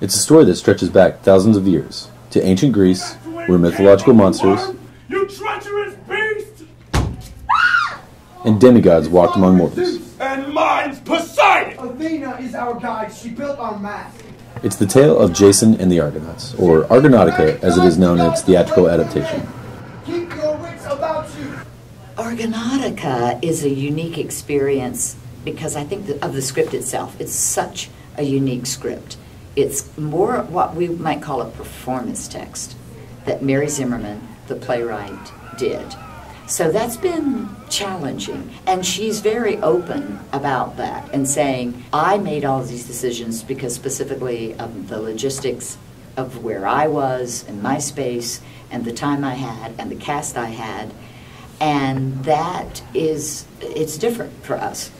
It's a story that stretches back thousands of years to ancient Greece, where mythological monsters You treacherous beast! and demigods walked among mortals. And mine's Poseidon! Athena is our guide. She built our map. It's the tale of Jason and the Argonauts, or Argonautika as it is known in its theatrical adaptation. Keep your wits about you. Argonautika is a unique experience because I think of the script itself. It's such a unique script. It's more what we might call a performance text that Mary Zimmerman, the playwright, did. So that's been challenging. And she's very open about that and saying, I made all of these decisions because specifically of the logistics of where I was and my space and the time I had and the cast I had. And that is, it's different for us.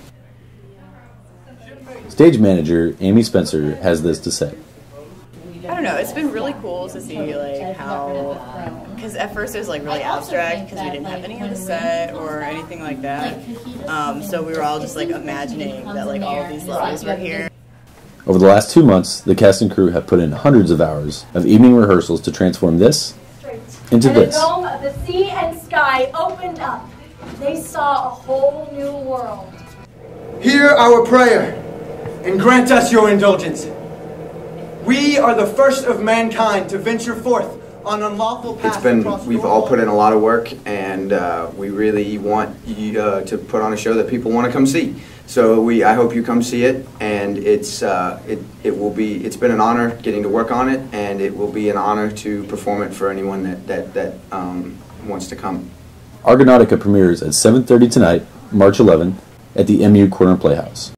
Stage manager Amy Spencer has this to say. I don't know. It's been really cool to see like how, because at first it was like really abstract because we didn't have any on the set or anything like that. Um, so we were all just like imagining that like all of these levels were here. Over the last two months, the cast and crew have put in hundreds of hours of evening rehearsals to transform this into and this. the dome of the sea and sky opened up. They saw a whole new world. Hear our prayer and grant us your indulgence. We are the first of mankind to venture forth on unlawful paths It's been, we've all put in a lot of work, and uh, we really want you uh, to put on a show that people want to come see. So we, I hope you come see it, and it's, uh, it, it will be, it's been an honor getting to work on it, and it will be an honor to perform it for anyone that, that, that um, wants to come. Argonautika premieres at 7.30 tonight, March 11, at the MU Corner Playhouse.